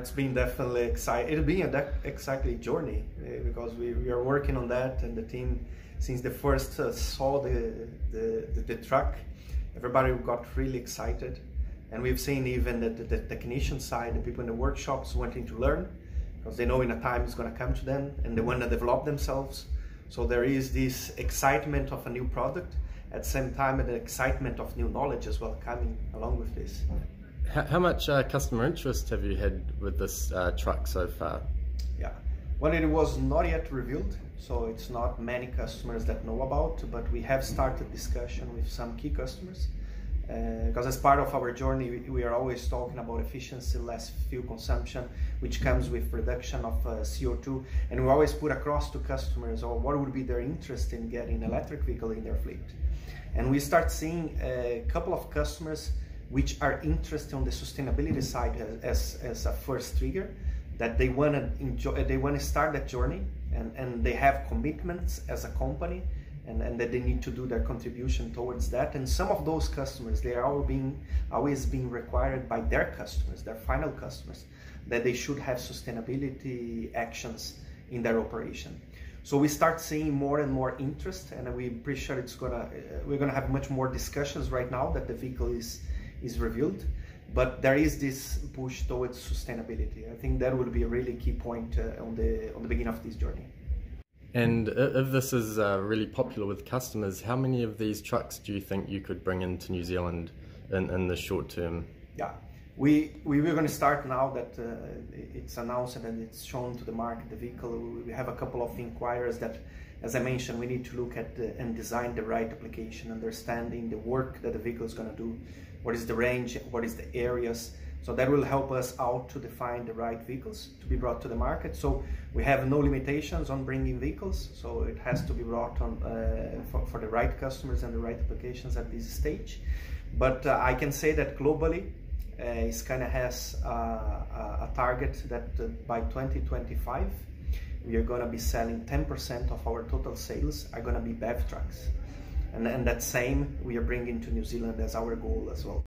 It's been definitely exciting. It'll be a exactly journey uh, because we, we are working on that and the team since the first uh, saw the, the, the, the, truck, everybody got really excited. And we've seen even the, the, the technician side, the people in the workshops wanting to learn because they know in a time it's going to come to them and they want to develop themselves. So there is this excitement of a new product at the same time the excitement of new knowledge as well coming along with this. How, how much uh, customer interest have you had with this uh, truck so far? Yeah, well, it was not yet revealed, so it's not many customers that know about, but we have started discussion with some key customers because uh, as part of our journey, we, are always talking about efficiency, less fuel consumption, which comes with reduction of uh, CO2. And we always put across to customers or what would be their interest in getting electric vehicle in their fleet. And we start seeing a couple of customers which are interested on the sustainability side as, as, as a first trigger, that they want to enjoy, they want to start that journey and, and they have commitments as a company and, and that they need to do their contribution towards that. And some of those customers, they are being always being required by their customers, their final customers, that they should have sustainability actions in their operation. So we start seeing more and more interest, and we're pretty sure it's gonna uh, we're gonna have much more discussions right now that the vehicle is is revealed. But there is this push towards sustainability. I think that would be a really key point uh, on the on the beginning of this journey. And if this is uh, really popular with customers, how many of these trucks do you think you could bring into New Zealand in, in the short term? Yeah, we, we were going to start now that uh, it's announced and it's shown to the market, the vehicle. We have a couple of inquiries that, as I mentioned, we need to look at the, and design the right application, understanding the work that the vehicle is going to do, what is the range, what is the areas, so that will help us out to define the right vehicles to be brought to the market. So we have no limitations on bringing vehicles. So it has to be brought on uh, for, for, the right customers and the right applications at this stage. But uh, I can say that globally, uh, Scania has uh, a target that uh, by 2025, we are going to be selling 10% of our total sales are going to be BEV trucks. And, and that same we are bringing to New Zealand as our goal as well.